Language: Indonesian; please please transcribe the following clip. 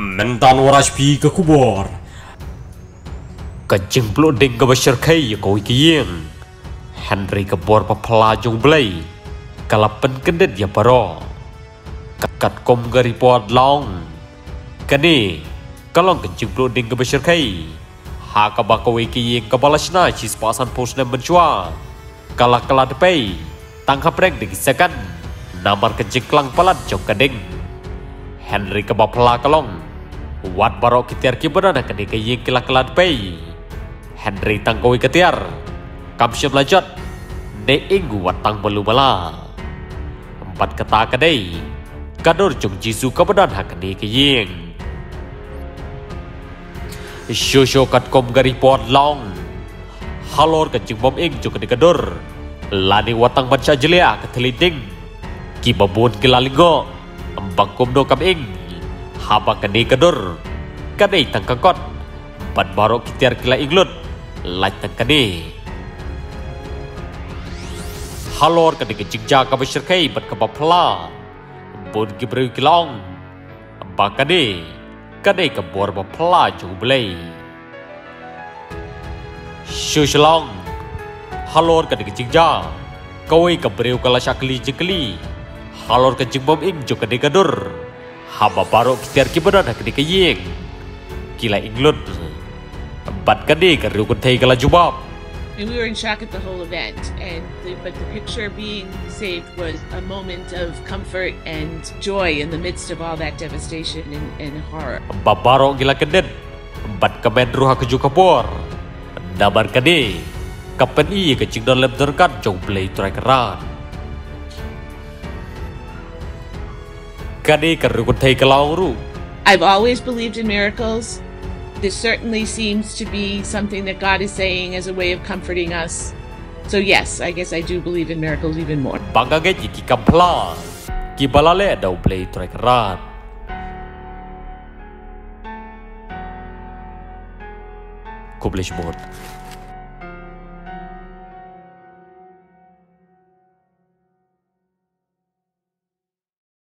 Mentan waras pi ke kubur. Kencing peluding ke masyarakat kau ikieng. Henry ke bor papelajung belai. Kalapan kendet ya paro. Kakat kom gari pot long. Kani, kalau kencing peluding ke masyarakat. Ha ka ba kau ikieng ke balasna cis pasan posna mencua. Kalak kalak depay. Tangkap reng dikisakan. Namar kencing kelang palat jok kadeng. Henry ke bapla kalong. Wat barok kitiar kibaran kani ke ying kila kelad pay. Henry tangkoi ketiar. Kam syam lajat. Ne inggu wat tang belu bala. Empat kata kadai. Kador jong jisu kabadan hakani ke ying. Shosho kat kom gari pot long. Halor kencing bom ing jong kani kador. Lani watang baca jelia ke teliding. Kibabun kilalingo. Ambang kom do kam ing haba kani kadur kani tang kakot ban baro kitiar kila inglut lai tang kani halor kani ke jingja ka bashirkai ban ka bapla bun gibru kilong ba kani kani ka bor bapla ju blai shushlong halor kani ke jingja kawai ka breu kala shakli jikli. Halor ka jingbom ing ju kani kadur haba baro kitiar kibaran hak di kayeng kila inglud bat kadi karu kuntai kala jubab And we were in shock at the whole event. And the, but the picture being saved was a moment of comfort and joy in the midst of all that devastation and, and horror. babaro gila kedet bat kamen ruha keju kapor dabar kadi kapen i kecing don lem terkat jong play try keran I've always believed in miracles. This certainly seems to be something that God is saying as a way of comforting us. So, yes, I guess I do believe in miracles even more. Kublish board